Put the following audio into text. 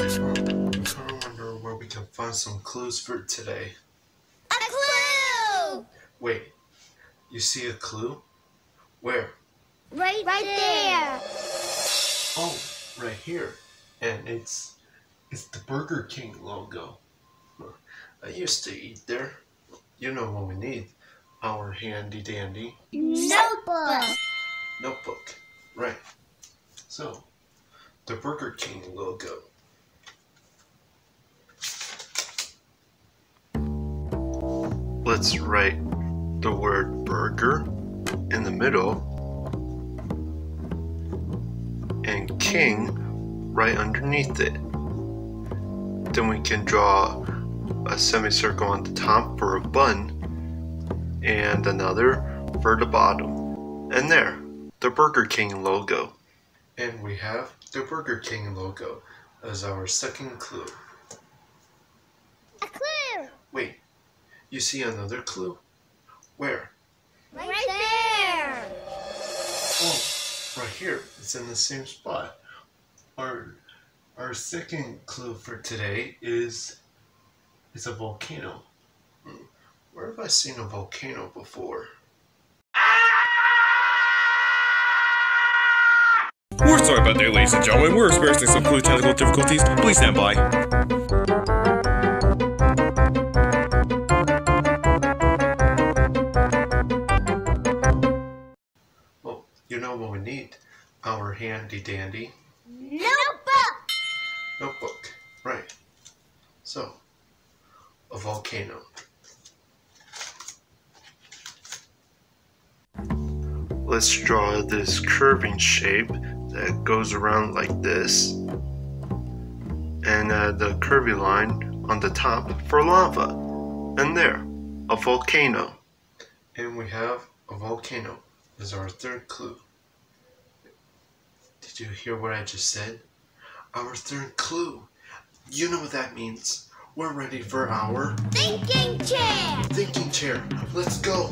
I wonder where we can find some clues for today. A clue! Wait, you see a clue? Where? Right, right there. Oh, right here. And it's it's the Burger King logo. I used to eat there. You know what we need. Our handy dandy Notebook. notebook. Right. So, the Burger King logo. Let's write the word burger in the middle and king right underneath it. Then we can draw a semicircle on the top for a bun and another for the bottom. And there, the Burger King logo. And we have the Burger King logo as our second clue. A clue. Wait, you see another clue? Where? Right, there. Oh, right here. It's in the same spot. Our our second clue for today is is a volcano. Hmm, Where have I seen a volcano before? We're sorry about that, ladies and gentlemen. We're experiencing some clue technical difficulties. Please stand by. We need? Our handy dandy Notebook. notebook. Right. So, a volcano. Let's draw this curving shape that goes around like this. And uh, the curvy line on the top for lava. And there, a volcano. And we have a volcano as our third clue. Did you hear what I just said? Our third clue. You know what that means. We're ready for our Thinking chair. thinking chair. Let's go.